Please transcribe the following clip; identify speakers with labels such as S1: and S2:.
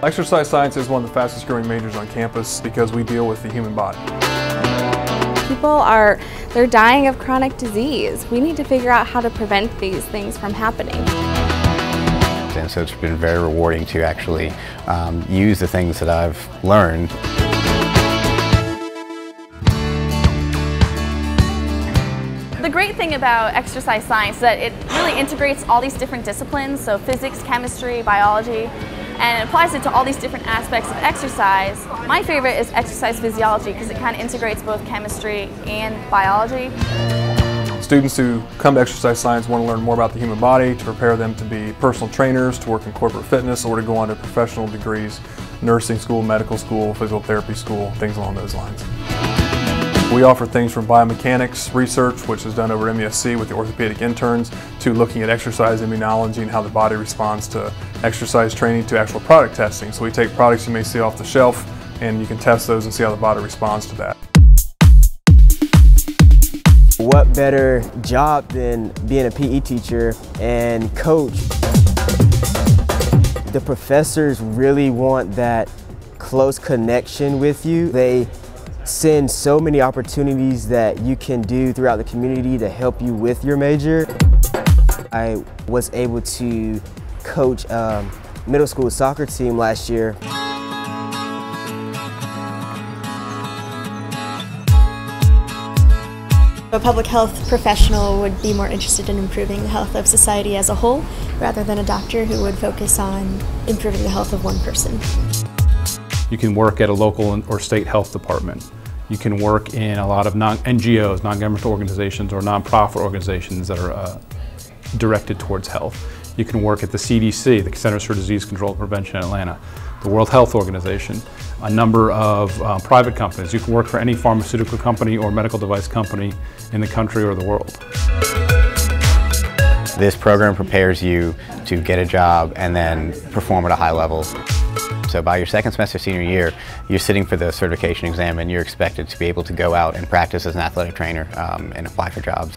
S1: Exercise science is one of the fastest growing majors on campus because we deal with the human body.
S2: People are, they're dying of chronic disease. We need to figure out how to prevent these things from happening.
S3: And so it's been very rewarding to actually um, use the things that I've learned.
S4: Thing about exercise science is that it really integrates all these different disciplines, so physics, chemistry, biology, and it applies it to all these different aspects of exercise. My favorite is exercise physiology because it kind of integrates both chemistry and biology.
S1: Students who come to exercise science want to learn more about the human body to prepare them to be personal trainers, to work in corporate fitness, or to go on to professional degrees, nursing school, medical school, physical therapy school, things along those lines. We offer things from biomechanics research, which is done over MUSC with the orthopedic interns, to looking at exercise immunology and how the body responds to exercise training, to actual product testing. So we take products you may see off the shelf and you can test those and see how the body responds to that.
S5: What better job than being a PE teacher and coach? The professors really want that close connection with you. They send so many opportunities that you can do throughout the community to help you with your major. I was able to coach a middle school soccer team last year.
S6: A public health professional would be more interested in improving the health of society as a whole rather than a doctor who would focus on improving the health of one person.
S7: You can work at a local or state health department. You can work in a lot of non NGOs, non-governmental organizations or nonprofit organizations that are uh, directed towards health. You can work at the CDC, the Centers for Disease Control and Prevention in Atlanta, the World Health Organization, a number of uh, private companies. You can work for any pharmaceutical company or medical device company in the country or the world.
S3: This program prepares you to get a job and then perform at a high level. So by your second semester senior year, you're sitting for the certification exam and you're expected to be able to go out and practice as an athletic trainer um, and apply for jobs.